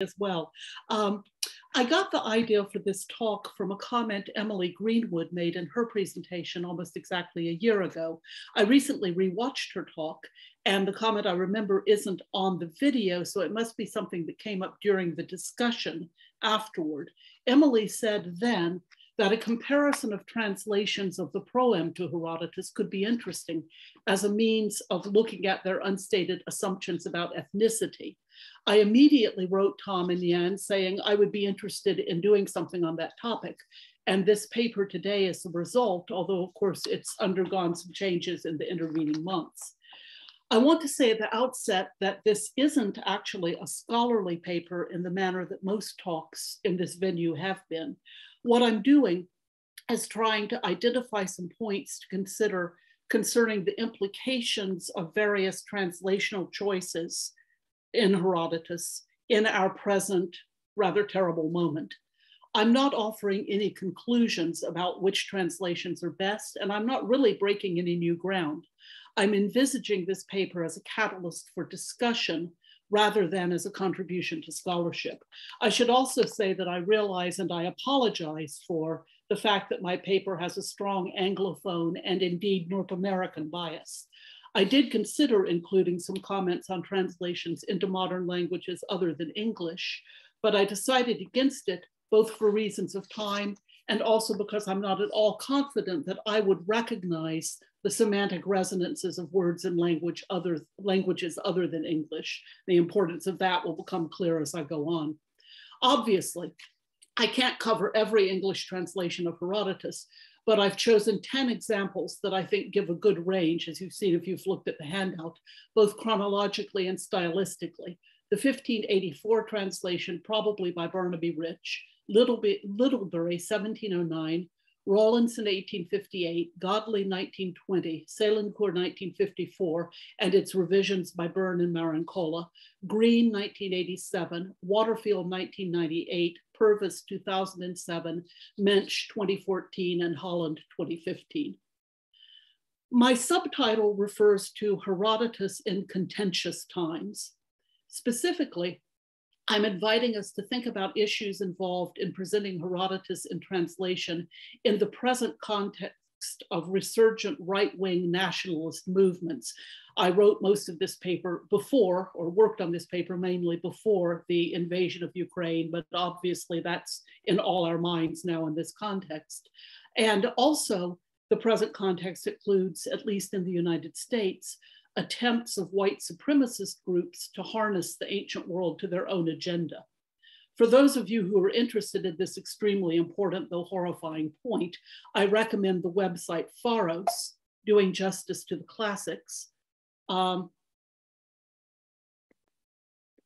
as well. Um, I got the idea for this talk from a comment Emily Greenwood made in her presentation almost exactly a year ago. I recently rewatched her talk and the comment I remember isn't on the video, so it must be something that came up during the discussion afterward. Emily said then that a comparison of translations of the proem to Herodotus could be interesting as a means of looking at their unstated assumptions about ethnicity. I immediately wrote Tom and Yan saying I would be interested in doing something on that topic. And this paper today is the result, although of course it's undergone some changes in the intervening months. I want to say at the outset that this isn't actually a scholarly paper in the manner that most talks in this venue have been. What I'm doing is trying to identify some points to consider concerning the implications of various translational choices in Herodotus in our present rather terrible moment. I'm not offering any conclusions about which translations are best, and I'm not really breaking any new ground. I'm envisaging this paper as a catalyst for discussion rather than as a contribution to scholarship. I should also say that I realize and I apologize for the fact that my paper has a strong Anglophone and indeed North American bias. I did consider including some comments on translations into modern languages other than English, but I decided against it both for reasons of time and also because I'm not at all confident that I would recognize the semantic resonances of words and language other languages other than English. The importance of that will become clear as I go on. Obviously, I can't cover every English translation of Herodotus, but I've chosen 10 examples that I think give a good range, as you've seen if you've looked at the handout, both chronologically and stylistically. The 1584 translation, probably by Barnaby Rich, Littlebury, 1709, Rawlinson 1858, Godley 1920, Selincourt 1954, and its revisions by Byrne and Marincola, Green 1987, Waterfield 1998, Purvis 2007, Mensch 2014, and Holland 2015. My subtitle refers to Herodotus in contentious times. Specifically, I'm inviting us to think about issues involved in presenting Herodotus in translation in the present context of resurgent right-wing nationalist movements. I wrote most of this paper before, or worked on this paper mainly before the invasion of Ukraine, but obviously that's in all our minds now in this context. And also the present context includes, at least in the United States, attempts of white supremacist groups to harness the ancient world to their own agenda. For those of you who are interested in this extremely important, though horrifying point, I recommend the website Pharos, Doing Justice to the Classics. Um,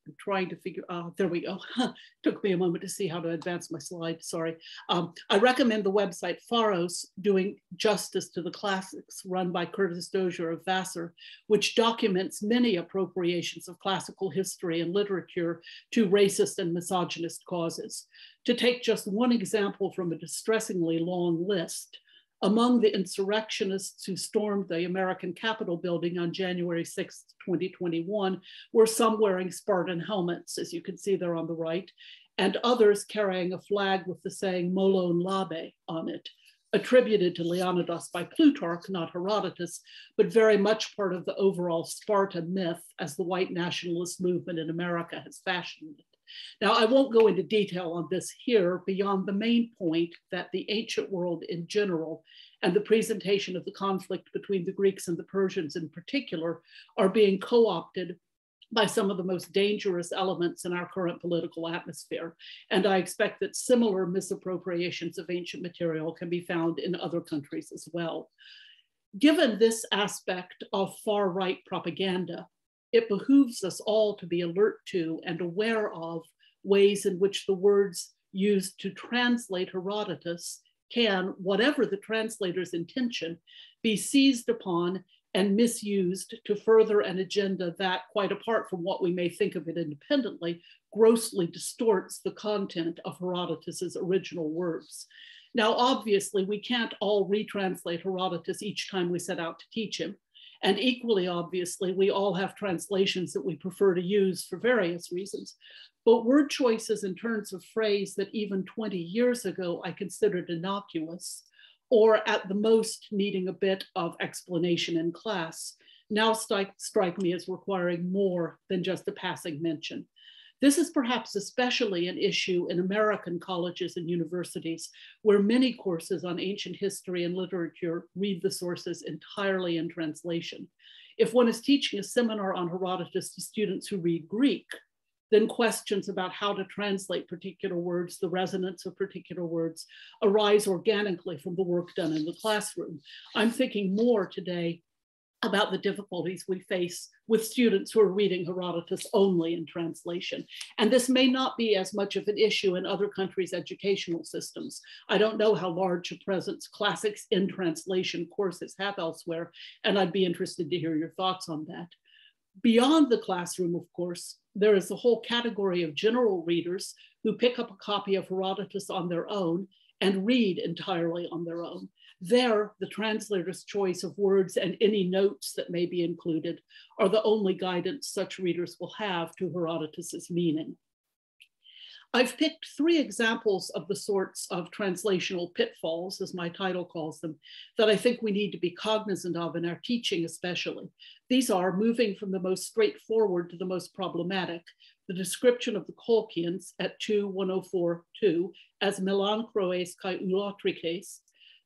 I'm trying to figure, uh, there we go. Took me a moment to see how to advance my slide, sorry. Um, I recommend the website Pharos, Doing Justice to the Classics, run by Curtis Dozier of Vassar, which documents many appropriations of classical history and literature to racist and misogynist causes. To take just one example from a distressingly long list, among the insurrectionists who stormed the American Capitol building on January 6, 2021, were some wearing Spartan helmets, as you can see there on the right, and others carrying a flag with the saying Molon Labe on it, attributed to Leonidas by Plutarch, not Herodotus, but very much part of the overall Sparta myth as the white nationalist movement in America has fashioned it. Now, I won't go into detail on this here beyond the main point that the ancient world in general and the presentation of the conflict between the Greeks and the Persians in particular are being co-opted by some of the most dangerous elements in our current political atmosphere. And I expect that similar misappropriations of ancient material can be found in other countries as well. Given this aspect of far right propaganda, it behooves us all to be alert to and aware of ways in which the words used to translate Herodotus can, whatever the translator's intention, be seized upon and misused to further an agenda that, quite apart from what we may think of it independently, grossly distorts the content of Herodotus's original works. Now, obviously, we can't all retranslate Herodotus each time we set out to teach him. And equally obviously, we all have translations that we prefer to use for various reasons. but word choices in terms of phrase that even 20 years ago I considered innocuous, or at the most needing a bit of explanation in class, now strike, strike me as requiring more than just a passing mention. This is perhaps especially an issue in American colleges and universities, where many courses on ancient history and literature read the sources entirely in translation. If one is teaching a seminar on Herodotus to students who read Greek, then questions about how to translate particular words, the resonance of particular words, arise organically from the work done in the classroom. I'm thinking more today about the difficulties we face with students who are reading Herodotus only in translation. And this may not be as much of an issue in other countries' educational systems. I don't know how large a presence classics in translation courses have elsewhere, and I'd be interested to hear your thoughts on that. Beyond the classroom, of course, there is a whole category of general readers who pick up a copy of Herodotus on their own and read entirely on their own. There, the translator's choice of words and any notes that may be included are the only guidance such readers will have to Herodotus's meaning. I've picked three examples of the sorts of translational pitfalls, as my title calls them, that I think we need to be cognizant of in our teaching, especially. These are moving from the most straightforward to the most problematic, the description of the Colchians at 2.104.2 as Melancroes kai Ulotrikes,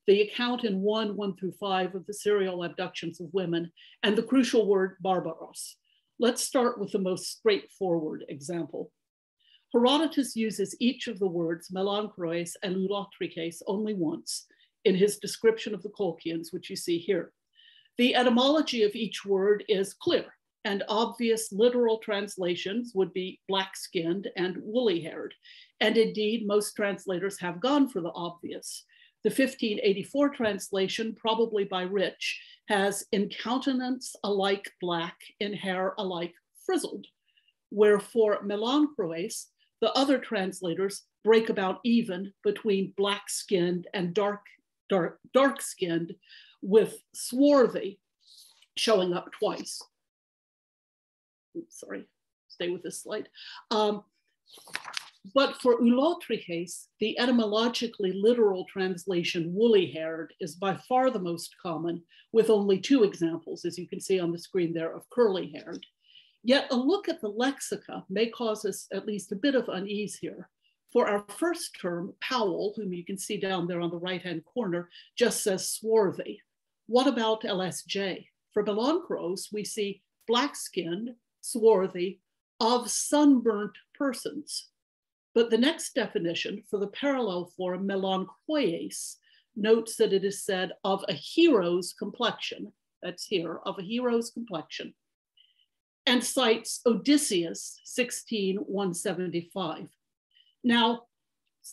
the account in 1, 1 through 5 of the serial abductions of women, and the crucial word barbaros. Let's start with the most straightforward example. Herodotus uses each of the words Melancroes and Ulotrikes only once in his description of the Colchians, which you see here. The etymology of each word is clear, and obvious literal translations would be black skinned and woolly haired. And indeed, most translators have gone for the obvious. The 1584 translation, probably by Rich, has in countenance alike black, in hair alike frizzled. Where for Melancroes, the other translators break about even between black skinned and dark, dark, dark skinned, with swarthy showing up twice. Oops, sorry, stay with this slide. Um, but for Ulotrikes, the etymologically literal translation woolly haired is by far the most common, with only two examples, as you can see on the screen there, of curly haired. Yet a look at the lexica may cause us at least a bit of unease here. For our first term, Powell, whom you can see down there on the right-hand corner, just says swarthy. What about LSJ? For Melancroes, we see black-skinned, swarthy, of sunburnt persons. But the next definition for the parallel form, Melancroies, notes that it is said of a hero's complexion. That's here, of a hero's complexion. And cites Odysseus 16, 175. Now,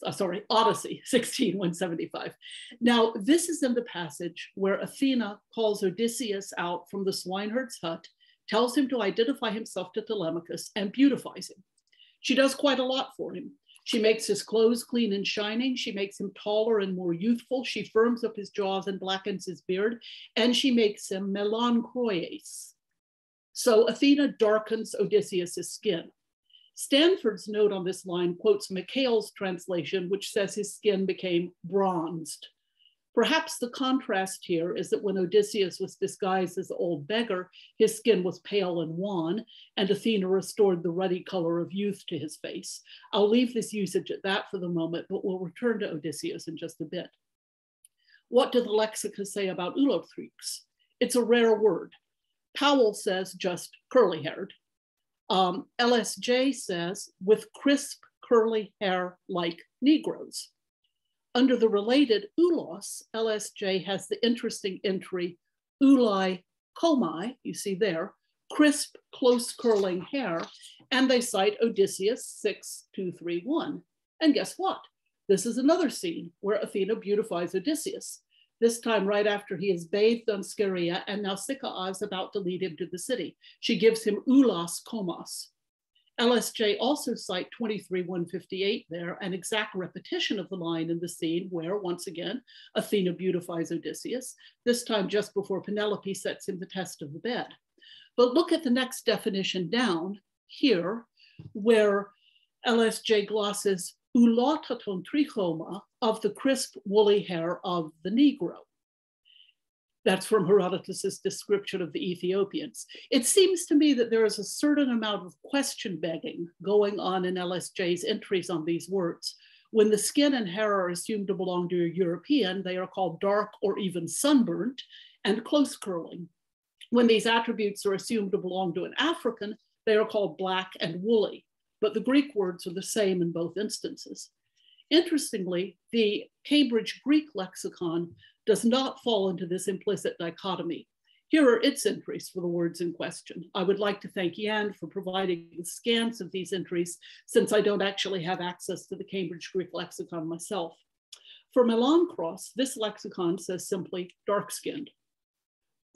uh, sorry, Odyssey 16, 175. Now, this is in the passage where Athena calls Odysseus out from the swineherd's hut, tells him to identify himself to Telemachus, and beautifies him. She does quite a lot for him. She makes his clothes clean and shining. She makes him taller and more youthful. She firms up his jaws and blackens his beard. And she makes him melancroies. So Athena darkens Odysseus' skin. Stanford's note on this line quotes Mackail's translation, which says his skin became bronzed. Perhaps the contrast here is that when Odysseus was disguised as an old beggar, his skin was pale and wan, and Athena restored the ruddy color of youth to his face. I'll leave this usage at that for the moment, but we'll return to Odysseus in just a bit. What do the lexica say about ulotrix? It's a rare word. Powell says just curly haired. Um, LSJ says with crisp curly hair like Negroes. Under the related ulos, LSJ has the interesting entry ulai komai, you see there, crisp, close curling hair, and they cite Odysseus 6231. And guess what? This is another scene where Athena beautifies Odysseus, this time right after he is bathed on Scheria and now Nausicaa is about to lead him to the city. She gives him ulas komos, LSJ also cite 23.158 there, an exact repetition of the line in the scene where, once again, Athena beautifies Odysseus, this time just before Penelope sets him the test of the bed. But look at the next definition down here, where LSJ glosses ulataton trichoma of the crisp woolly hair of the Negro. That's from Herodotus's description of the Ethiopians. It seems to me that there is a certain amount of question begging going on in LSJ's entries on these words. When the skin and hair are assumed to belong to a European, they are called dark or even sunburnt and close curling. When these attributes are assumed to belong to an African, they are called black and woolly, but the Greek words are the same in both instances. Interestingly, the Cambridge Greek lexicon does not fall into this implicit dichotomy. Here are its entries for the words in question. I would like to thank Jan for providing scans of these entries since I don't actually have access to the Cambridge Greek lexicon myself. For Melanchthros, this lexicon says simply dark-skinned.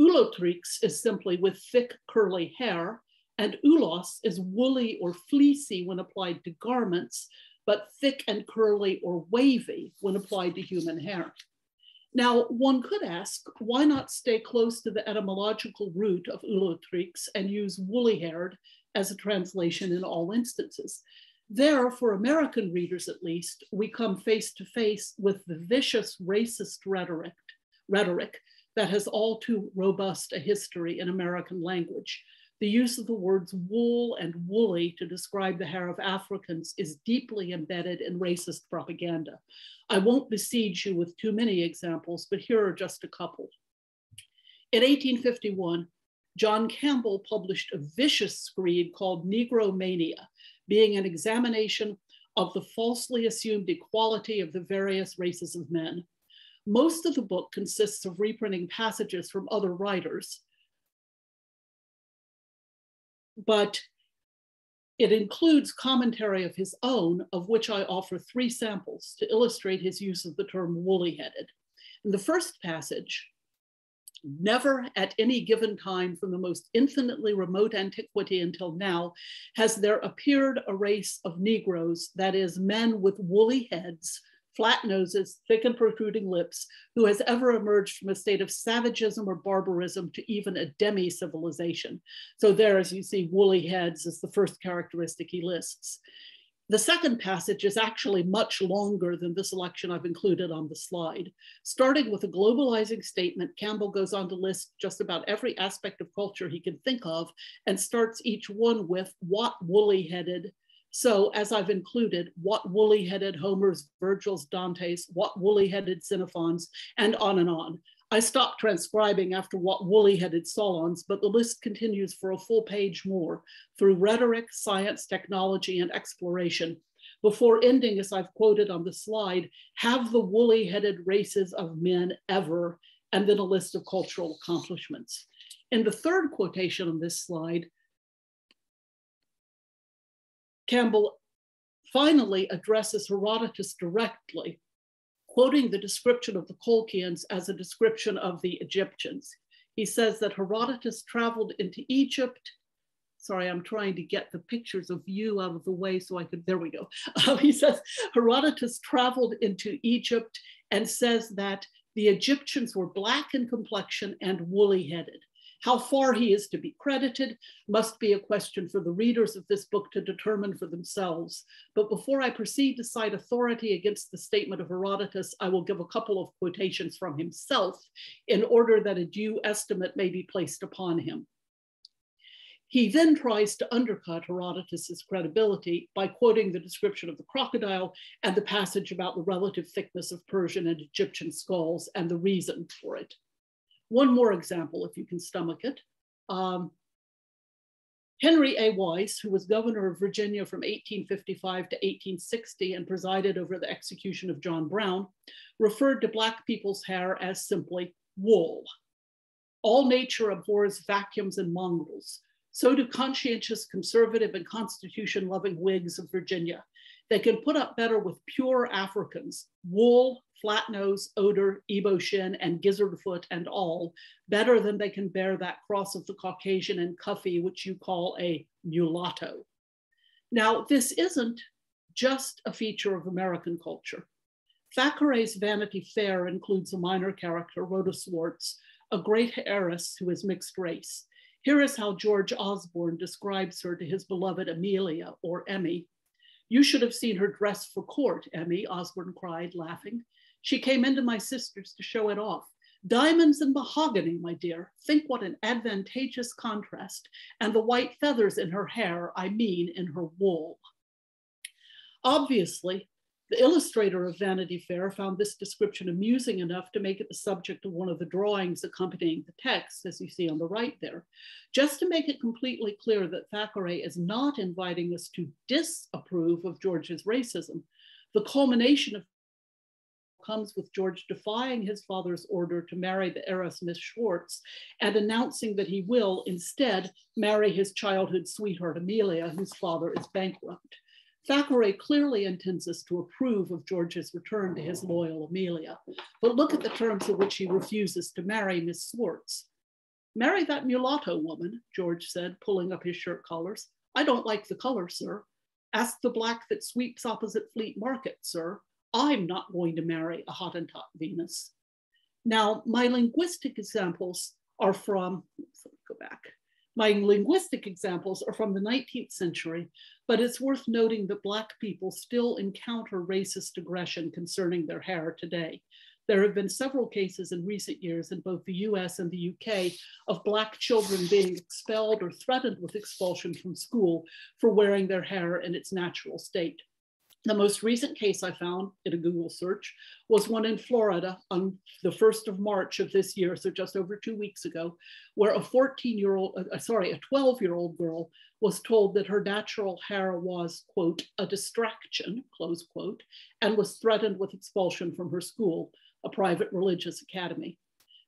Ulotrix is simply with thick curly hair, and ulos is woolly or fleecy when applied to garments, but thick and curly or wavy when applied to human hair. Now, one could ask, why not stay close to the etymological root of ulotrix and use woolly haired as a translation in all instances? There, for American readers at least, we come face to face with the vicious racist rhetoric, rhetoric that has all too robust a history in American language. The use of the words wool and woolly to describe the hair of Africans is deeply embedded in racist propaganda. I won't besiege you with too many examples, but here are just a couple. In 1851, John Campbell published a vicious screed called Negromania, being an examination of the falsely assumed equality of the various races of men. Most of the book consists of reprinting passages from other writers, but it includes commentary of his own, of which I offer three samples to illustrate his use of the term woolly headed. In the first passage, never at any given time from the most infinitely remote antiquity until now has there appeared a race of Negroes, that is, men with woolly heads flat noses, thick and protruding lips, who has ever emerged from a state of savagism or barbarism to even a demi civilization. So, there, as you see, woolly heads is the first characteristic he lists. The second passage is actually much longer than the selection I've included on the slide. Starting with a globalizing statement, Campbell goes on to list just about every aspect of culture he can think of and starts each one with what woolly headed so as I've included, what woolly-headed Homer's, Virgil's, Dante's, what woolly-headed Xenophon's, and on and on. I stopped transcribing after what woolly-headed Solons, but the list continues for a full page more through rhetoric, science, technology, and exploration. Before ending, as I've quoted on the slide, have the woolly-headed races of men ever, and then a list of cultural accomplishments. In the third quotation on this slide, Campbell finally addresses Herodotus directly, quoting the description of the Colchians as a description of the Egyptians. He says that Herodotus traveled into Egypt. Sorry, I'm trying to get the pictures of you out of the way so I could, there we go. Uh, he says Herodotus traveled into Egypt and says that the Egyptians were black in complexion and woolly headed. How far he is to be credited must be a question for the readers of this book to determine for themselves. But before I proceed to cite authority against the statement of Herodotus, I will give a couple of quotations from himself in order that a due estimate may be placed upon him. He then tries to undercut Herodotus's credibility by quoting the description of the crocodile and the passage about the relative thickness of Persian and Egyptian skulls and the reason for it. One more example, if you can stomach it. Um, Henry A. Wise, who was governor of Virginia from 1855 to 1860 and presided over the execution of John Brown, referred to Black people's hair as simply wool. All nature abhors vacuums and mongrels. So do conscientious conservative and constitution loving Whigs of Virginia. They can put up better with pure Africans, wool, flat nose, odor, ebo shin, and gizzard foot and all, better than they can bear that cross of the Caucasian and cuffy, which you call a mulatto. Now, this isn't just a feature of American culture. Thackeray's Vanity Fair includes a minor character, Rhoda Swartz, a great heiress who is mixed race. Here is how George Osborne describes her to his beloved Amelia, or Emmy, You should have seen her dress for court, Emmy, Osborne cried, laughing. She came into my sister's to show it off. Diamonds and mahogany, my dear. Think what an advantageous contrast. And the white feathers in her hair, I mean in her wool. Obviously, the illustrator of Vanity Fair found this description amusing enough to make it the subject of one of the drawings accompanying the text, as you see on the right there. Just to make it completely clear that Thackeray is not inviting us to disapprove of George's racism, the culmination of comes with George defying his father's order to marry the heiress Miss Swartz and announcing that he will instead marry his childhood sweetheart Amelia, whose father is bankrupt. Thackeray clearly intends us to approve of George's return to his loyal Amelia, but look at the terms in which he refuses to marry Miss Swartz. Marry that mulatto woman, George said, pulling up his shirt collars. I don't like the color, sir. Ask the black that sweeps opposite Fleet Market, sir. I'm not going to marry a Hottentot Venus. Now, my linguistic examples are from, go back. My linguistic examples are from the 19th century, but it's worth noting that Black people still encounter racist aggression concerning their hair today. There have been several cases in recent years in both the US and the UK of Black children being expelled or threatened with expulsion from school for wearing their hair in its natural state. The most recent case I found in a Google search was one in Florida on the 1st of March of this year, so just over two weeks ago, where a 14 year old, uh, sorry, a 12 year old girl was told that her natural hair was, quote, a distraction, close quote, and was threatened with expulsion from her school, a private religious academy.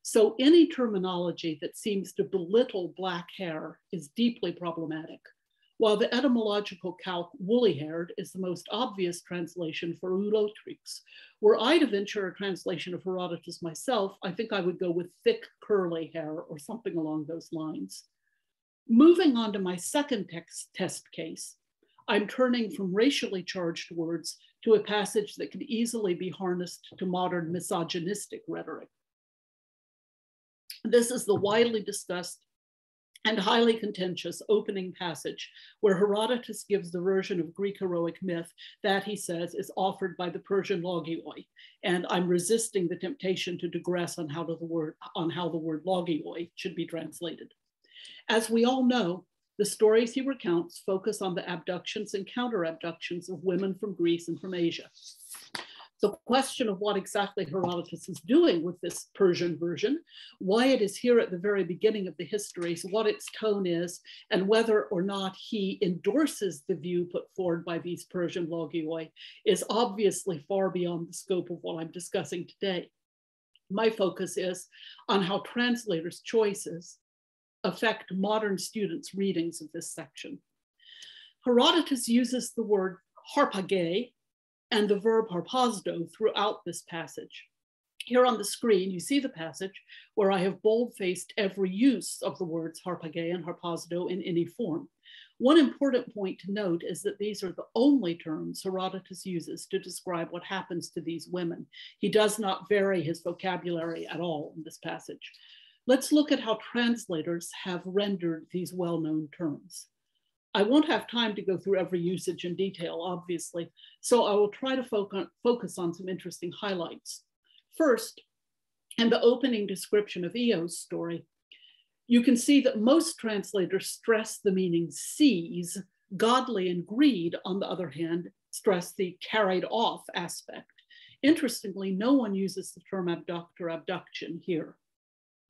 So any terminology that seems to belittle Black hair is deeply problematic. While the etymological calque woolly haired is the most obvious translation for ulotrix, were I to venture a translation of Herodotus myself, I think I would go with thick curly hair or something along those lines. Moving on to my second text, test case, I'm turning from racially charged words to a passage that can easily be harnessed to modern misogynistic rhetoric. This is the widely discussed and highly contentious opening passage where Herodotus gives the version of Greek heroic myth that he says is offered by the Persian logioi. And I'm resisting the temptation to digress on how, the word, on how the word logioi should be translated. As we all know, the stories he recounts focus on the abductions and counter abductions of women from Greece and from Asia. The question of what exactly Herodotus is doing with this Persian version, why it is here at the very beginning of the histories, what its tone is, and whether or not he endorses the view put forward by these Persian logioi is obviously far beyond the scope of what I'm discussing today. My focus is on how translators' choices affect modern students' readings of this section. Herodotus uses the word harpage and the verb harpazdo throughout this passage. Here on the screen, you see the passage where I have bold-faced every use of the words harpage and harpazdo in any form. One important point to note is that these are the only terms Herodotus uses to describe what happens to these women. He does not vary his vocabulary at all in this passage. Let's look at how translators have rendered these well-known terms. I won't have time to go through every usage in detail, obviously, so I will try to focus on some interesting highlights. First, in the opening description of Io's story, you can see that most translators stress the meaning seize, Godley and Green, on the other hand, stress the carried off aspect. Interestingly, no one uses the term abduct or abduction here.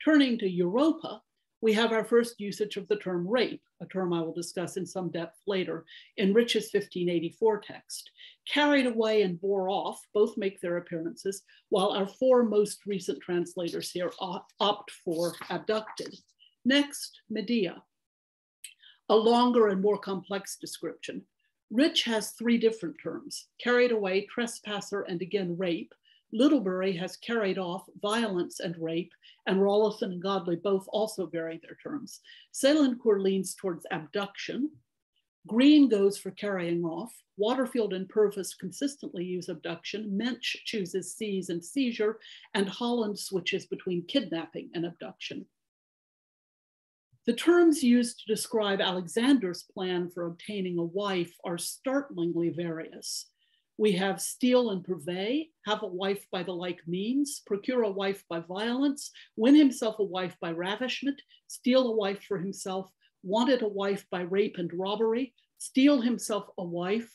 Turning to Europa, we have our first usage of the term rape, a term I will discuss in some depth later, in Rich's 1584 text. Carried away and bore off both make their appearances, while our four most recent translators here opt for abducted. Next, Medea, a longer and more complex description. Rich has three different terms, carried away, trespasser, and again rape, Littlebury has carried off violence and rape, and Rawlinson and Godley both also vary their terms. Selincourt leans towards abduction. Green goes for carrying off. Waterfield and Purvis consistently use abduction. Mensch chooses seize and seizure, and Holland switches between kidnapping and abduction. The terms used to describe Alexander's plan for obtaining a wife are startlingly various. We have steal and purvey, have a wife by the like means, procure a wife by violence, win himself a wife by ravishment, steal a wife for himself, wanted a wife by rape and robbery, steal himself a wife,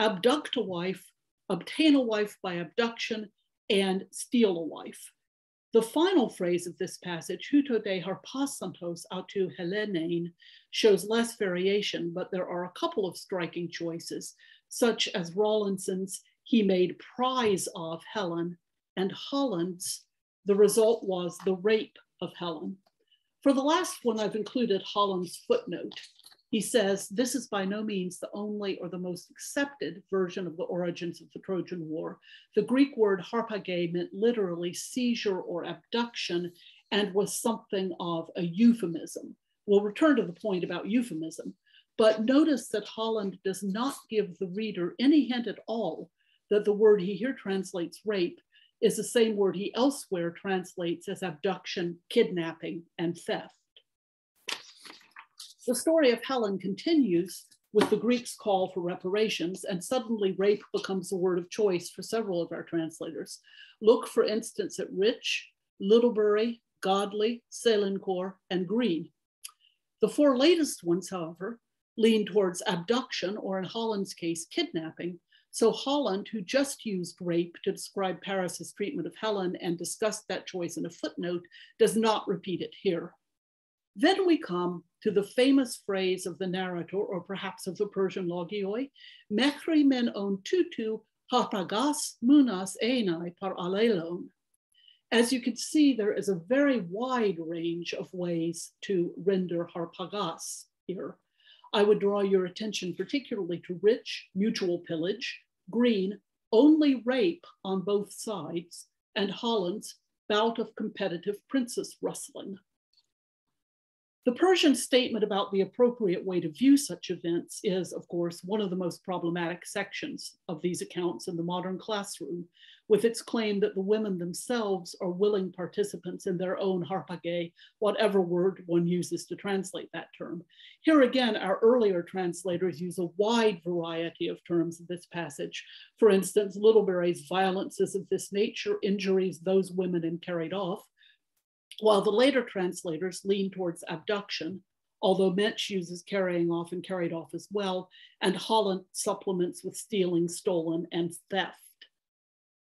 abduct a wife, obtain a wife by abduction, and steal a wife. The final phrase of this passage, huto de harpasantos autu helenein, shows less variation, but there are a couple of striking choices, such as Rawlinson's, he made prize of Helen, and Holland's, the result was the rape of Helen. For the last one, I've included Holland's footnote. He says, this is by no means the only or the most accepted version of the origins of the Trojan War. The Greek word harpage meant literally seizure or abduction and was something of a euphemism. We'll return to the point about euphemism, but notice that Holland does not give the reader any hint at all that the word he here translates rape is the same word he elsewhere translates as abduction, kidnapping, and theft. The story of Helen continues with the Greeks' call for reparations, and suddenly rape becomes a word of choice for several of our translators. Look, for instance, at Rich, Littlebury, Godley, Selincourt, and Green. The four latest ones, however, lean towards abduction, or in Holland's case, kidnapping. So Holland, who just used rape to describe Paris's treatment of Helen and discussed that choice in a footnote, does not repeat it here. Then we come to the famous phrase of the narrator, or perhaps of the Persian logioi, mechri men on tutu harpagas munas enai par alelon. As you can see, there is a very wide range of ways to render harpagas here. I would draw your attention particularly to rich, mutual pillage, green, only rape on both sides, and Holland's bout of competitive princess rustling. The Persian statement about the appropriate way to view such events is, of course, one of the most problematic sections of these accounts in the modern classroom, with its claim that the women themselves are willing participants in their own harpage, whatever word one uses to translate that term. Here again, our earlier translators use a wide variety of terms in this passage. For instance, Littlebury's violences of this nature, injuries those women and carried off, while the later translators lean towards abduction, although Mensch uses carrying off and carried off as well, and Holland supplements with stealing, stolen, and theft.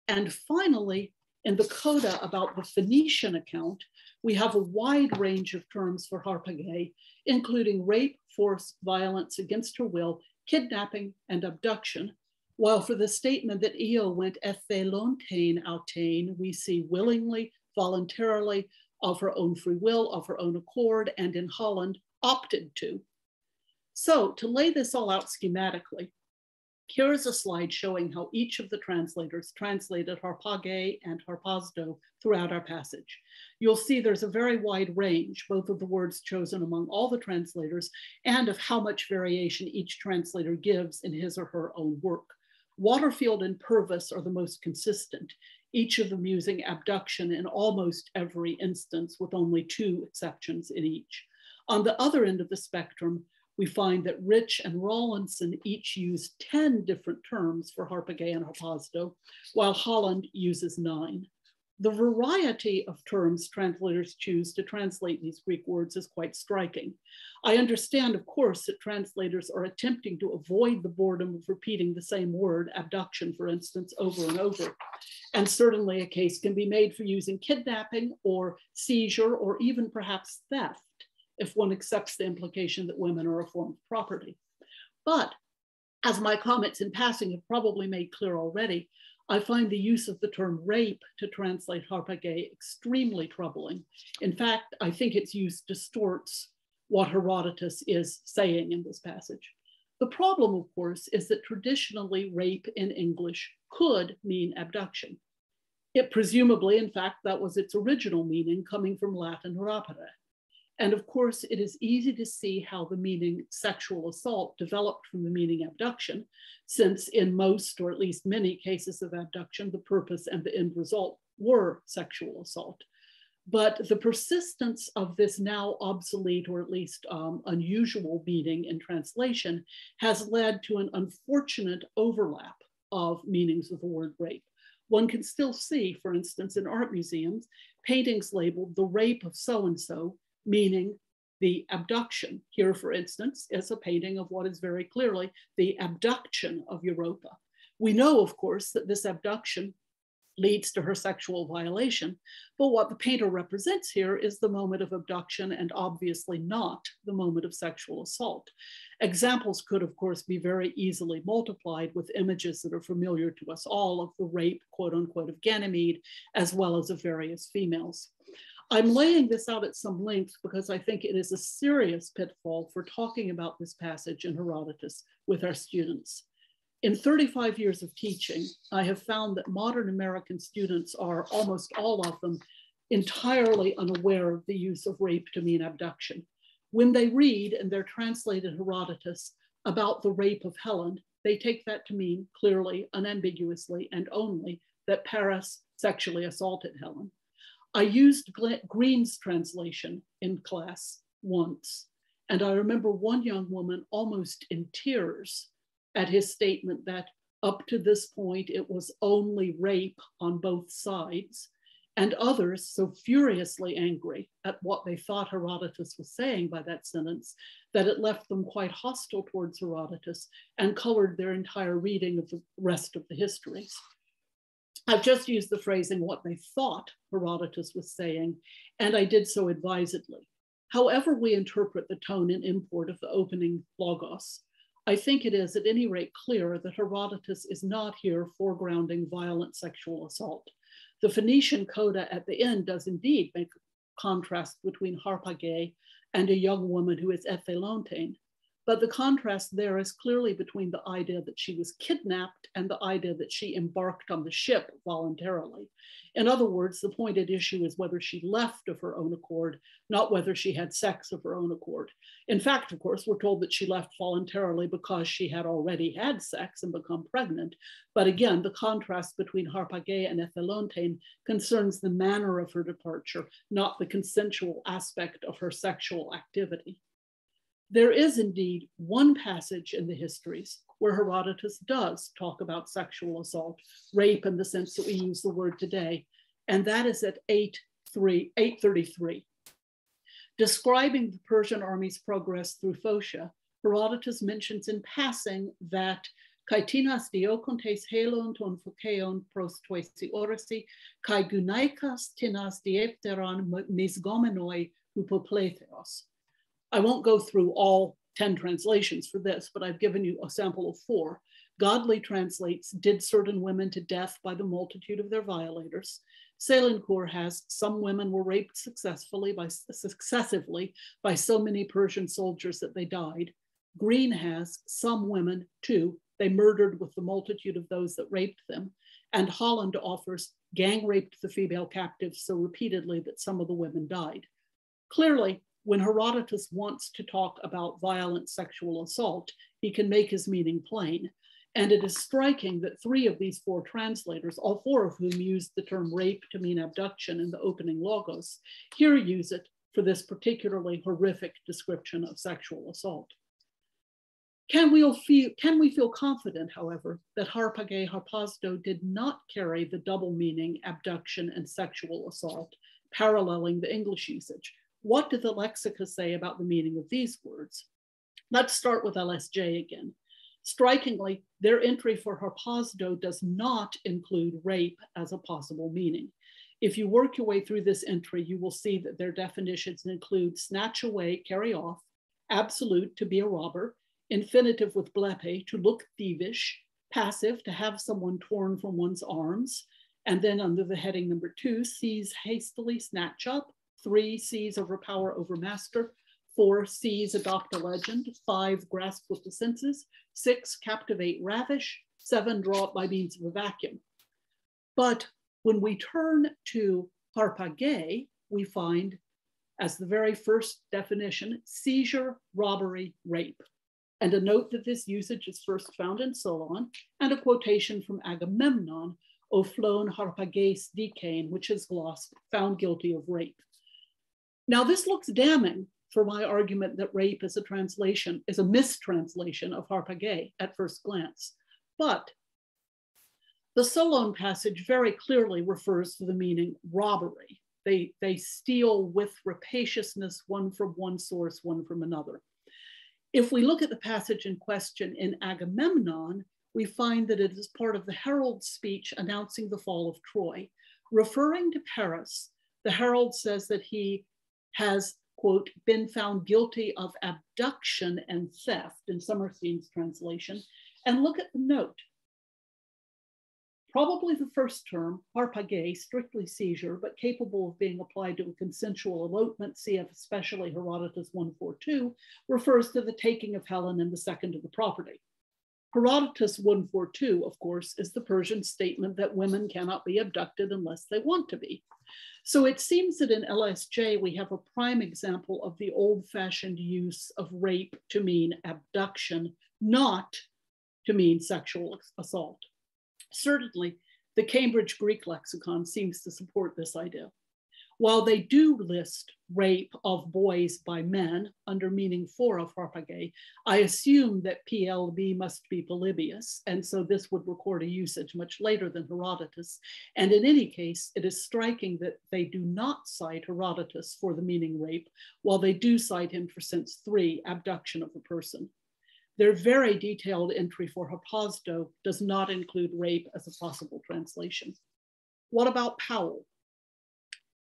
And finally, in the coda about the Phoenician account, we have a wide range of terms for harpage, including rape, force, violence against her will, kidnapping, and abduction. While for the statement that Io went ethelontain autain, we see willingly, voluntarily, of her own free will, of her own accord, and in Holland opted to. So to lay this all out schematically, here is a slide showing how each of the translators translated harpage and harpazdo throughout our passage. You'll see there's a very wide range, both of the words chosen among all the translators and of how much variation each translator gives in his or her own work. Waterfield and Purvis are the most consistent, each of them using abduction in almost every instance, with only two exceptions in each. On the other end of the spectrum, we find that Rich and Rawlinson each use 10 different terms for harpage and harpazdo, while Holland uses nine. The variety of terms translators choose to translate these Greek words is quite striking. I understand, of course, that translators are attempting to avoid the boredom of repeating the same word, abduction, for instance, over and over. And certainly a case can be made for using kidnapping or seizure or even perhaps theft if one accepts the implication that women are a form of property. But as my comments in passing have probably made clear already, I find the use of the term rape to translate harpage extremely troubling. In fact, I think its use distorts what Herodotus is saying in this passage. The problem, of course, is that traditionally rape in English could mean abduction. It presumably, in fact, that was its original meaning coming from Latin rapere. And of course, it is easy to see how the meaning sexual assault developed from the meaning abduction, since in most, or at least many cases of abduction, the purpose and the end result were sexual assault. But the persistence of this now obsolete or at least um, unusual meaning in translation has led to an unfortunate overlap of meanings of the word rape. One can still see, for instance, in art museums, paintings labeled the rape of so and so, meaning the abduction. Here, for instance, is a painting of what is very clearly the abduction of Europa. We know, of course, that this abduction leads to her sexual violation. But what the painter represents here is the moment of abduction and obviously not the moment of sexual assault. Examples could, of course, be very easily multiplied with images that are familiar to us all of the rape, quote unquote, of Ganymede, as well as of various females. I'm laying this out at some length because I think it is a serious pitfall for talking about this passage in Herodotus with our students. In 35 years of teaching, I have found that modern American students are almost all of them entirely unaware of the use of rape to mean abduction. When they read in their translated Herodotus about the rape of Helen, they take that to mean clearly, unambiguously, and only that Paris sexually assaulted Helen. I used Green's translation in class once, and I remember one young woman almost in tears at his statement that up to this point it was only rape on both sides, and others so furiously angry at what they thought Herodotus was saying by that sentence that it left them quite hostile towards Herodotus and colored their entire reading of the rest of the histories. I've just used the phrasing what they thought Herodotus was saying, and I did so advisedly. However, we interpret the tone and import of the opening logos, I think it is at any rate clear that Herodotus is not here foregrounding violent sexual assault. The Phoenician coda at the end does indeed make a contrast between Harpagon and a young woman who is Ethelontane, but the contrast there is clearly between the idea that she was kidnapped and the idea that she embarked on the ship voluntarily. In other words, the point at issue is whether she left of her own accord, not whether she had sex of her own accord. In fact, of course, we're told that she left voluntarily because she had already had sex and become pregnant. But again, the contrast between Harpagon and Ethelontane concerns the manner of her departure, not the consensual aspect of her sexual activity. There is indeed one passage in the histories where Herodotus does talk about sexual assault, rape in the sense that we use the word today, and that is at 8, 3, 833. Describing the Persian army's progress through Phocia, Herodotus mentions in passing that Kaitinas diokontes helon ton phokeon pros toisi orasi, kai gunaikas tinas diepteran misgomenoi hupopletheos. I won't go through all 10 translations for this, but I've given you a sample of four. Godley translates, did certain women to death by the multitude of their violators. Selincourt has, some women were raped successfully by, successively by so many Persian soldiers that they died. Green has, some women too, they murdered with the multitude of those that raped them. And Holland offers, gang raped the female captives so repeatedly that some of the women died. Clearly, when Herodotus wants to talk about violent sexual assault, he can make his meaning plain. And it is striking that three of these four translators, all four of whom used the term rape to mean abduction in the opening logos, here use it for this particularly horrific description of sexual assault. Can we feel, can we feel confident, however, that Harpagon Harpazdo did not carry the double meaning abduction and sexual assault, paralleling the English usage? What do the lexica say about the meaning of these words? Let's start with LSJ again. Strikingly, their entry for harpazdo does not include rape as a possible meaning. If you work your way through this entry, you will see that their definitions include snatch away, carry off, absolute, to be a robber, infinitive with blepe, to look thievish, passive, to have someone torn from one's arms, and then under the heading number two, seize hastily, snatch up, Three, seize over power over master. Four, seize, adopt a legend. Five, grasp with the senses. Six, captivate, ravish. Seven, draw up by means of a vacuum. But when we turn to harpage, we find as the very first definition, seizure, robbery, rape. And a note that this usage is first found in Solon, and a quotation from Agamemnon, O'Flone Harpageis Dikain, which is glossed, found guilty of rape. Now, this looks damning for my argument that rape is a translation, is a mistranslation of Harpagay at first glance. But the Solon passage very clearly refers to the meaning robbery. They, they steal with rapaciousness, one from one source, one from another. If we look at the passage in question in Agamemnon, we find that it is part of the herald's speech announcing the fall of Troy. Referring to Paris, the herald says that he has, quote, been found guilty of abduction and theft in Sommerstein's translation. And look at the note. Probably the first term, harpage, strictly seizure, but capable of being applied to a consensual elopement, cf. especially Herodotus 142, refers to the taking of Helen and the second of the property. Herodotus 142, of course, is the Persian statement that women cannot be abducted unless they want to be. So it seems that in LSJ, we have a prime example of the old fashioned use of rape to mean abduction, not to mean sexual assault. Certainly, the Cambridge Greek lexicon seems to support this idea. While they do list rape of boys by men under meaning four of harpage, I assume that PLB must be Polybius, and so this would record a usage much later than Herodotus. And in any case, it is striking that they do not cite Herodotus for the meaning rape, while they do cite him for sense three, abduction of a person. Their very detailed entry for Harpazdo does not include rape as a possible translation. What about Powell?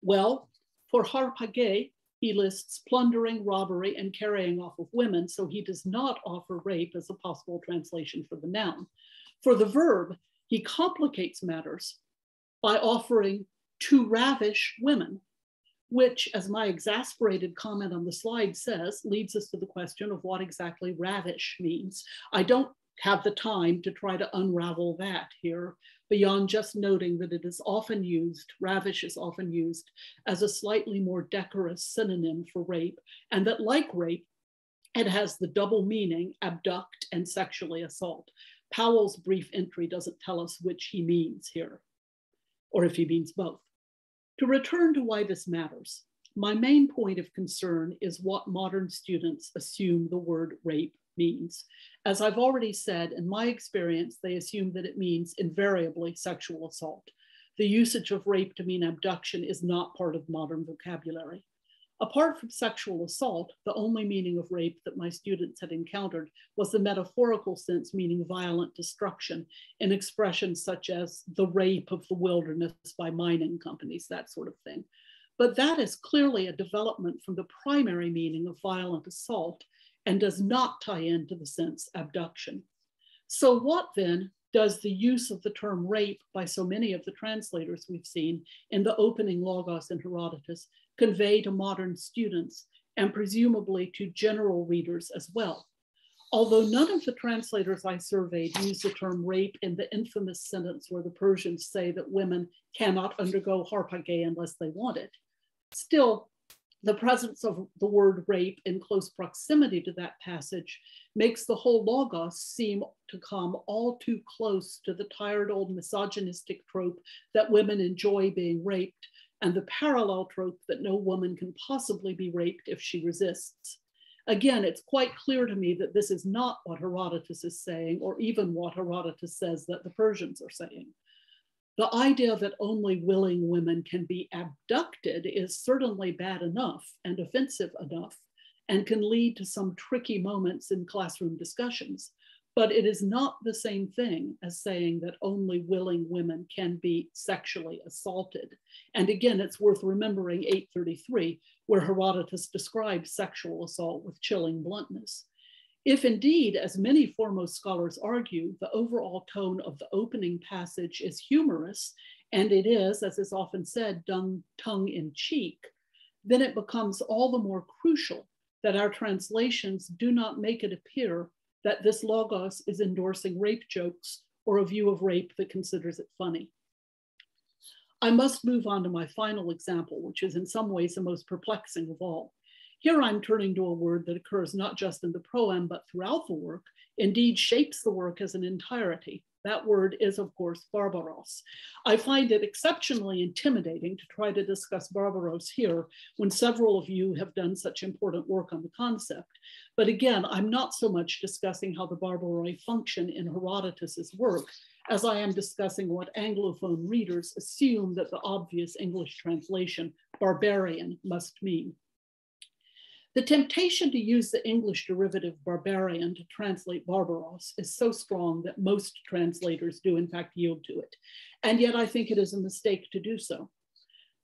Well, for Harpage, he lists plundering, robbery, and carrying off of women, so he does not offer rape as a possible translation for the noun. For the verb, he complicates matters by offering to ravish women, which, as my exasperated comment on the slide says, leads us to the question of what exactly ravish means. I don't have the time to try to unravel that here beyond just noting that it is often used, ravish is often used as a slightly more decorous synonym for rape, and that like rape, it has the double meaning abduct and sexually assault. Powell's brief entry doesn't tell us which he means here, or if he means both. To return to why this matters, my main point of concern is what modern students assume the word rape means. As I've already said, in my experience, they assume that it means invariably sexual assault. The usage of rape to mean abduction is not part of modern vocabulary. Apart from sexual assault, the only meaning of rape that my students had encountered was the metaphorical sense meaning violent destruction in expressions such as the rape of the wilderness by mining companies, that sort of thing. But that is clearly a development from the primary meaning of violent assault and does not tie into the sense abduction. So, what then does the use of the term rape by so many of the translators we've seen in the opening Logos in Herodotus convey to modern students and presumably to general readers as well. Although none of the translators I surveyed use the term rape in the infamous sentence where the Persians say that women cannot undergo harpage unless they want it, still, the presence of the word rape in close proximity to that passage makes the whole Logos seem to come all too close to the tired old misogynistic trope that women enjoy being raped and the parallel trope that no woman can possibly be raped if she resists. Again, it's quite clear to me that this is not what Herodotus is saying, or even what Herodotus says that the Persians are saying. The idea that only willing women can be abducted is certainly bad enough and offensive enough, and can lead to some tricky moments in classroom discussions. But it is not the same thing as saying that only willing women can be sexually assaulted. And again, it's worth remembering 833, where Herodotus describes sexual assault with chilling bluntness. If indeed, as many foremost scholars argue, the overall tone of the opening passage is humorous, and it is, as is often said, done tongue in cheek, then it becomes all the more crucial that our translations do not make it appear that this logos is endorsing rape jokes or a view of rape that considers it funny. I must move on to my final example, which is in some ways the most perplexing of all. Here I'm turning to a word that occurs not just in the proem, but throughout the work, indeed shapes the work as an entirety, That word is, of course, Barbaros. I find it exceptionally intimidating to try to discuss Barbaros here when several of you have done such important work on the concept. But again, I'm not so much discussing how the Barbaroi function in Herodotus's work as I am discussing what Anglophone readers assume that the obvious English translation, barbarian, must mean. The temptation to use the English derivative barbarian to translate barbaros is so strong that most translators do in fact yield to it. And yet I think it is a mistake to do so.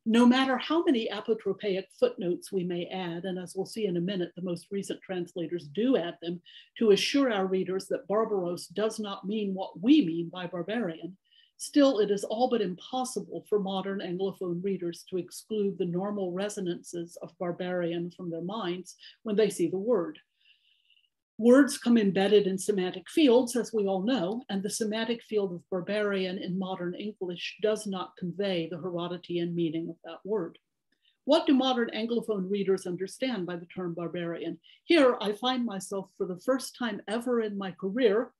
No matter how many apotropaic footnotes we may add, and as we'll see in a minute, the most recent translators do add them to assure our readers that barbaros does not mean what we mean by barbarian, Still, it is all but impossible for modern Anglophone readers to exclude the normal resonances of barbarian from their minds when they see the word. Words come embedded in semantic fields, as we all know, and the semantic field of barbarian in modern English does not convey the Herodotean meaning of that word. What do modern Anglophone readers understand by the term barbarian? Here, I find myself for the first time ever in my career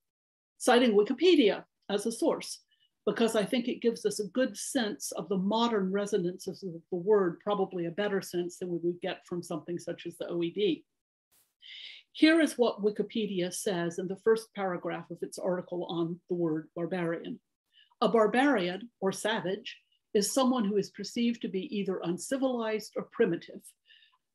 citing Wikipedia as a source because I think it gives us a good sense of the modern resonances of the word, probably a better sense than we would get from something such as the OED. Here is what Wikipedia says in the first paragraph of its article on the word barbarian. A barbarian or savage is someone who is perceived to be either uncivilized or primitive,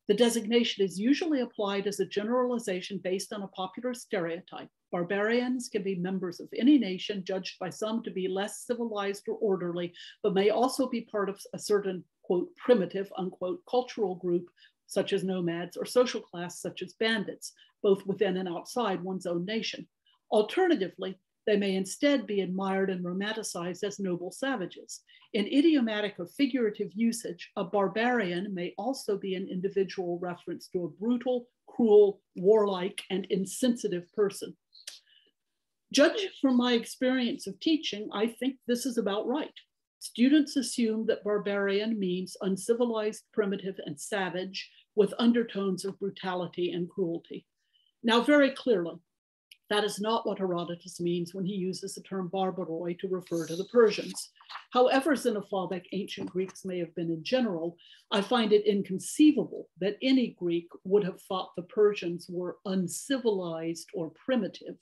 the designation is usually applied as a generalization based on a popular stereotype. Barbarians can be members of any nation judged by some to be less civilized or orderly, but may also be part of a certain, quote, primitive, unquote, cultural group, such as nomads, or social class, such as bandits, both within and outside one's own nation. Alternatively, they may instead be admired and romanticized as noble savages. In idiomatic or figurative usage, a barbarian may also be an individual reference to a brutal, cruel, warlike, and insensitive person. Judging from my experience of teaching, I think this is about right. Students assume that barbarian means uncivilized, primitive, and savage with undertones of brutality and cruelty. Now, very clearly, that is not what Herodotus means when he uses the term barbaroi to refer to the Persians. However xenophobic ancient Greeks may have been in general, I find it inconceivable that any Greek would have thought the Persians were uncivilized or primitive.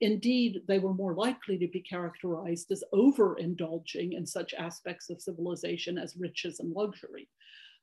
Indeed, they were more likely to be characterized as overindulging in such aspects of civilization as riches and luxury.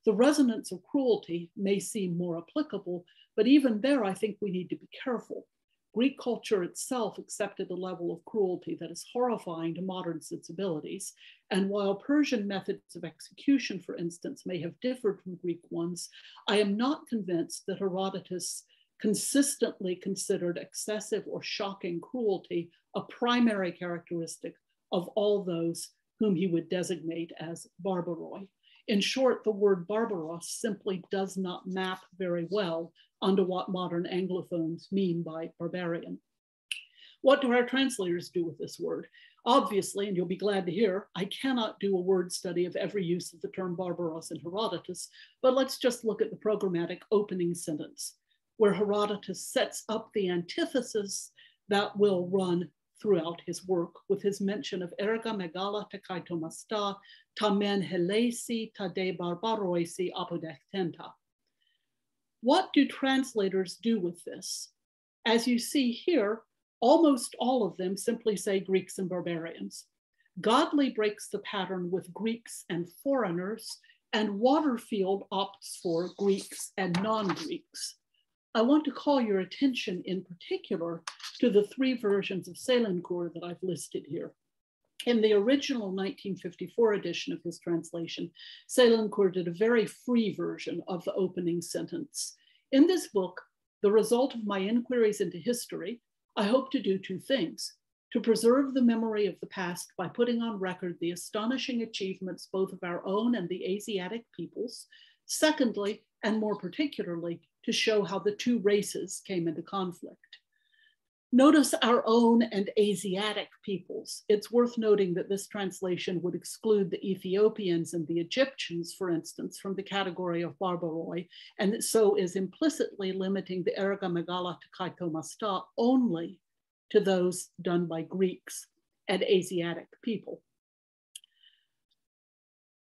The resonance of cruelty may seem more applicable, but even there, I think we need to be careful. Greek culture itself accepted a level of cruelty that is horrifying to modern sensibilities. And while Persian methods of execution, for instance, may have differed from Greek ones, I am not convinced that Herodotus consistently considered excessive or shocking cruelty a primary characteristic of all those whom he would designate as barbaroi. In short, the word barbaros simply does not map very well onto what modern Anglophones mean by barbarian. What do our translators do with this word? Obviously, and you'll be glad to hear, I cannot do a word study of every use of the term barbaros in Herodotus, but let's just look at the programmatic opening sentence, where Herodotus sets up the antithesis that will run throughout his work with his mention of erga megala tekaito tamen helesi tade barbaroisi apodektenta. What do translators do with this? As you see here, almost all of them simply say Greeks and barbarians. Godley breaks the pattern with Greeks and foreigners, and Waterfield opts for Greeks and non-Greeks. I want to call your attention in particular to the three versions of Selincourt that I've listed here. In the original 1954 edition of his translation, Selincourt did a very free version of the opening sentence. In this book, the result of my inquiries into history, I hope to do two things to preserve the memory of the past by putting on record the astonishing achievements both of our own and the Asiatic peoples. Secondly, and more particularly, to show how the two races came into conflict. Notice our own and Asiatic peoples. It's worth noting that this translation would exclude the Ethiopians and the Egyptians, for instance, from the category of barbaroi, and so is implicitly limiting the Erga Megala to Kaito Masta only to those done by Greeks and Asiatic people.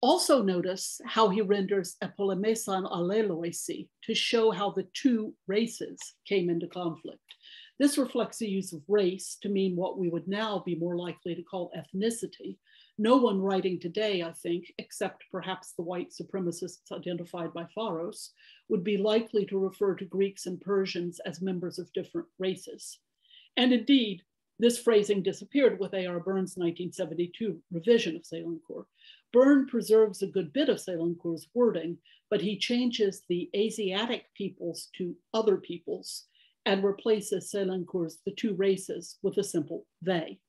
Also notice how he renders epolemesan aleloisi to show how the two races came into conflict. This reflects the use of race to mean what we would now be more likely to call ethnicity. No one writing today, I think, except perhaps the white supremacists identified by Pharos, would be likely to refer to Greeks and Persians as members of different races. And indeed, this phrasing disappeared with A.R. Burn's 1972 revision of Selincourt. Burn preserves a good bit of Selincourt's wording, but he changes the Asiatic peoples to other peoples and replaces Selincourt's the two races with a simple they.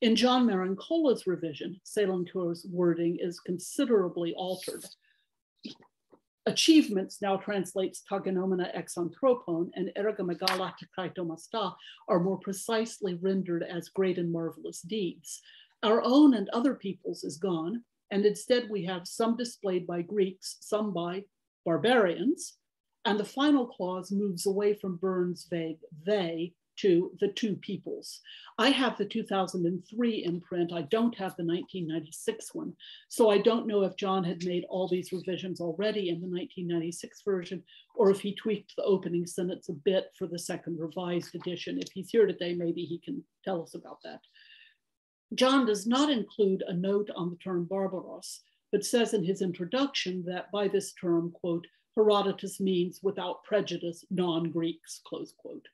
In John Marincola's revision, Selincourt's wording is considerably altered. Achievements now translates tagenomena exanthropon and erga megala takaito are more precisely rendered as great and marvelous deeds. Our own and other peoples is gone, and instead we have some displayed by Greeks, some by barbarians. And the final clause moves away from Burn's vague they to the two peoples. I have the 2003 imprint. I don't have the 1996 one. So I don't know if John had made all these revisions already in the 1996 version or if he tweaked the opening sentence a bit for the second revised edition. If he's here today, maybe he can tell us about that. John does not include a note on the term barbaros, but says in his introduction that by this term, quote, Herodotus means without prejudice non-Greeks, close quote.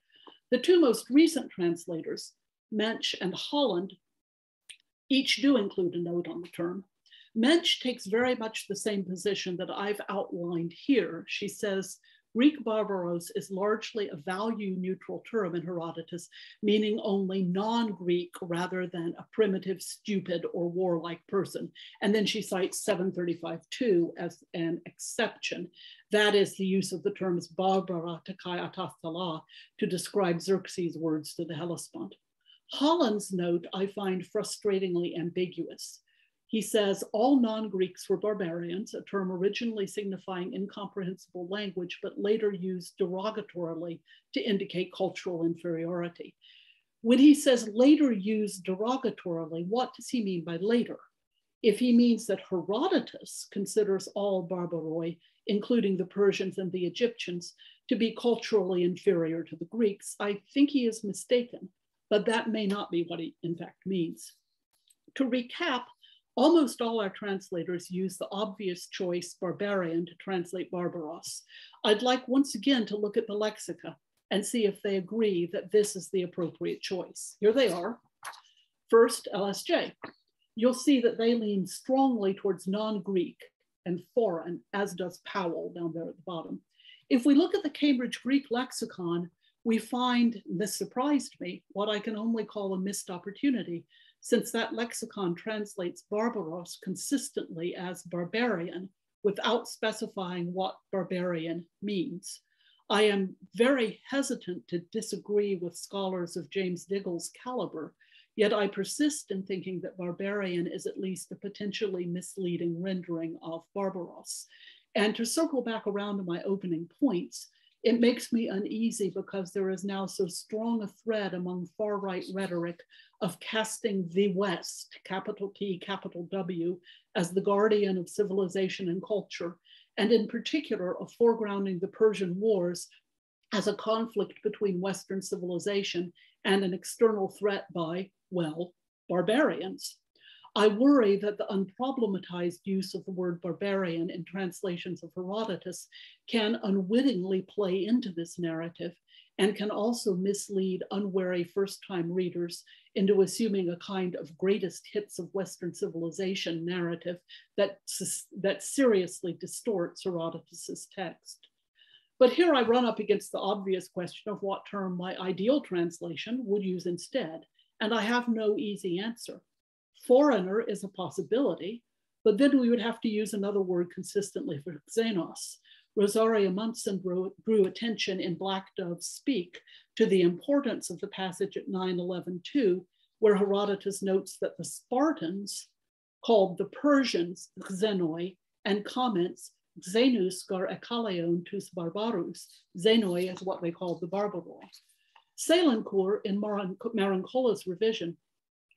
The two most recent translators, Mensch and Holland, each do include a note on the term. Mensch takes very much the same position that I've outlined here. She says, Greek barbaros is largely a value neutral term in Herodotus, meaning only non Greek rather than a primitive, stupid, or warlike person. And then she cites 735.2 as an exception. That is the use of the terms barbara takai to describe Xerxes' words to the Hellespont. Holland's note I find frustratingly ambiguous. He says all non-Greeks were barbarians, a term originally signifying incomprehensible language, but later used derogatorily to indicate cultural inferiority. When he says later used derogatorily, what does he mean by later? If he means that Herodotus considers all barbaroi, including the Persians and the Egyptians, to be culturally inferior to the Greeks, I think he is mistaken, but that may not be what he in fact means. To recap, Almost all our translators use the obvious choice barbarian to translate barbaros. I'd like once again to look at the lexica and see if they agree that this is the appropriate choice. Here they are. First, LSJ. You'll see that they lean strongly towards non-Greek and foreign, as does Powell down there at the bottom. If we look at the Cambridge Greek lexicon, we find, this surprised me, what I can only call a missed opportunity since that lexicon translates barbaros consistently as barbarian without specifying what barbarian means. I am very hesitant to disagree with scholars of James Diggle's caliber, yet I persist in thinking that barbarian is at least a potentially misleading rendering of barbaros. And to circle back around to my opening points, it makes me uneasy because there is now so strong a thread among far right rhetoric of casting the West, capital T, capital W, as the guardian of civilization and culture, and in particular of foregrounding the Persian Wars as a conflict between Western civilization and an external threat by, well, barbarians. I worry that the unproblematized use of the word barbarian in translations of Herodotus can unwittingly play into this narrative and can also mislead unwary first time readers into assuming a kind of greatest hits of Western civilization narrative that, that seriously distorts Herodotus's text. But here I run up against the obvious question of what term my ideal translation would use instead, and I have no easy answer. Foreigner is a possibility, but then we would have to use another word consistently for xenos. Rosaria Munson drew, drew attention in Black Doves Speak to the importance of the passage at 9.11.2, where Herodotus notes that the Spartans called the Persians xenoi and comments xenus gar ekaleon tus barbarus. Xenoi is what they called the barbaroi. Selincourt in Marincola's revision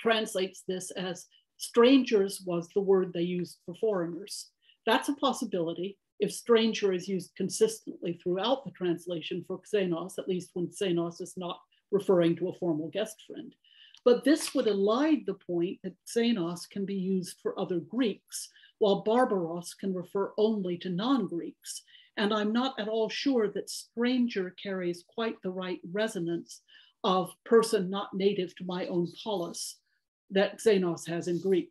translates this as strangers was the word they used for foreigners. That's a possibility if stranger is used consistently throughout the translation for xenos, at least when xenos is not referring to a formal guest friend. But this would elide the point that xenos can be used for other Greeks, while barbaros can refer only to non-Greeks. And I'm not at all sure that stranger carries quite the right resonance of person not native to my own polis that xenos has in Greek.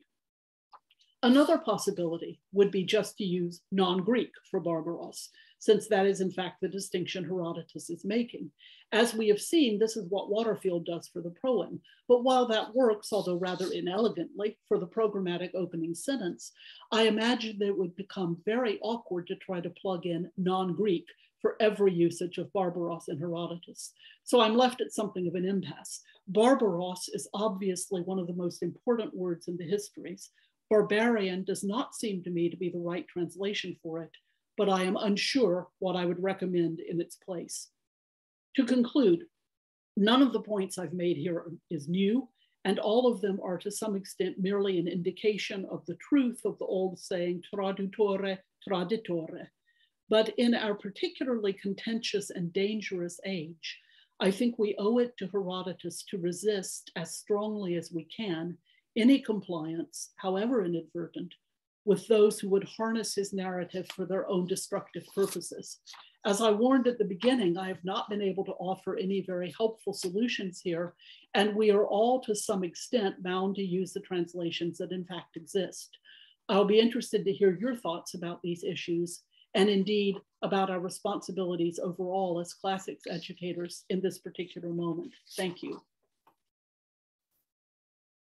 Another possibility would be just to use non-Greek for barbaros, since that is in fact the distinction Herodotus is making. As we have seen, this is what Waterfield does for the proem. But while that works, although rather inelegantly, for the programmatic opening sentence, I imagine that it would become very awkward to try to plug in non-Greek for every usage of Barbaros in Herodotus. So I'm left at something of an impasse. Barbaros is obviously one of the most important words in the histories, Barbarian does not seem to me to be the right translation for it, but I am unsure what I would recommend in its place. To conclude, none of the points I've made here is new, and all of them are to some extent merely an indication of the truth of the old saying, traduttore, traditore. But in our particularly contentious and dangerous age, I think we owe it to Herodotus to resist as strongly as we can any compliance, however inadvertent, with those who would harness his narrative for their own destructive purposes. As I warned at the beginning, I have not been able to offer any very helpful solutions here, and we are all to some extent bound to use the translations that in fact exist. I'll be interested to hear your thoughts about these issues and indeed about our responsibilities overall as classics educators in this particular moment. Thank you.